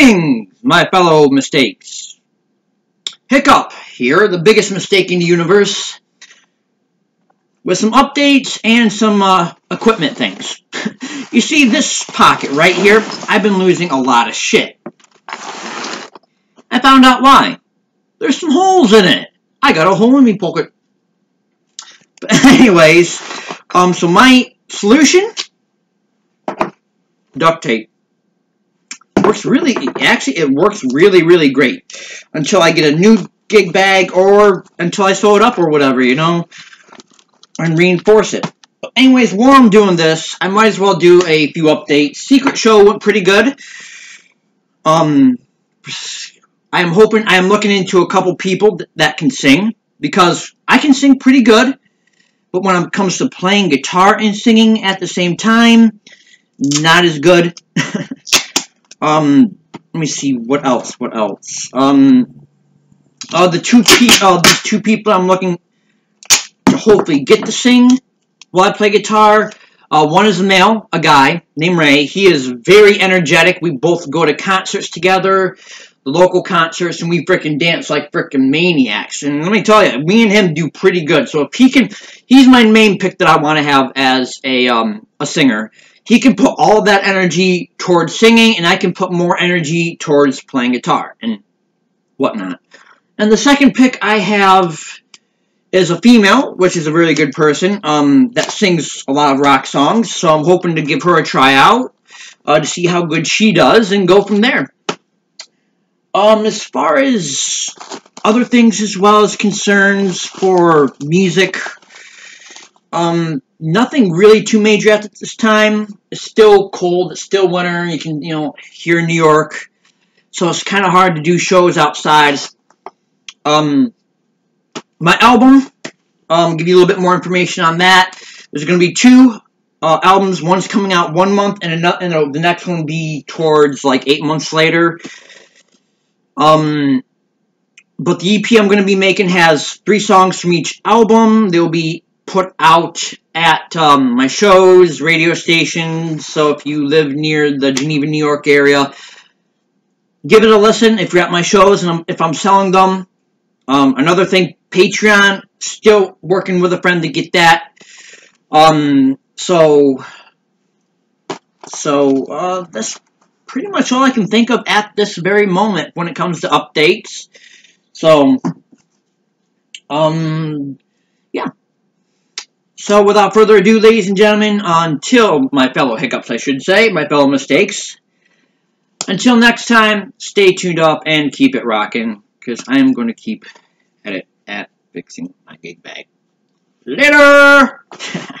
Greetings, my fellow mistakes. Hikup here, the biggest mistake in the universe, with some updates and some uh, equipment things. you see this pocket right here, I've been losing a lot of shit. I found out why. There's some holes in it. I got a hole in me pocket. But anyways, um, so my solution, duct tape works really, actually, it works really, really great until I get a new gig bag or until I sew it up or whatever, you know, and reinforce it. But anyways, while I'm doing this, I might as well do a few updates. Secret Show went pretty good. Um, I am hoping, I am looking into a couple people that can sing because I can sing pretty good. But when it comes to playing guitar and singing at the same time, not as good. Um, let me see what else. What else? Um, uh, the two pe uh, these two people I'm looking to hopefully get to sing while I play guitar. Uh, one is a male, a guy named Ray. He is very energetic. We both go to concerts together, the local concerts, and we fricking dance like fricking maniacs. And let me tell you, me and him do pretty good. So if he can, he's my main pick that I want to have as a um, a singer he can put all that energy towards singing, and I can put more energy towards playing guitar and whatnot. And the second pick I have is a female, which is a really good person, um, that sings a lot of rock songs, so I'm hoping to give her a tryout uh, to see how good she does and go from there. Um, as far as other things as well as concerns for music, um, nothing really too major at this time. It's still cold. It's still winter. You can, you know, here in New York. So it's kind of hard to do shows outside. Um, my album, um, give you a little bit more information on that. There's going to be two uh, albums. One's coming out one month, and, another, and the next one will be towards like eight months later. Um, but the EP I'm going to be making has three songs from each album. There will be put out at um, my shows, radio stations. So if you live near the Geneva, New York area, give it a listen if you're at my shows and I'm, if I'm selling them. Um, another thing, Patreon, still working with a friend to get that. Um, so, so uh, that's pretty much all I can think of at this very moment when it comes to updates. So, um. So without further ado, ladies and gentlemen, until my fellow hiccups, I should say, my fellow mistakes, until next time, stay tuned up and keep it rocking, because I am going to keep at it at fixing my gig bag. Later!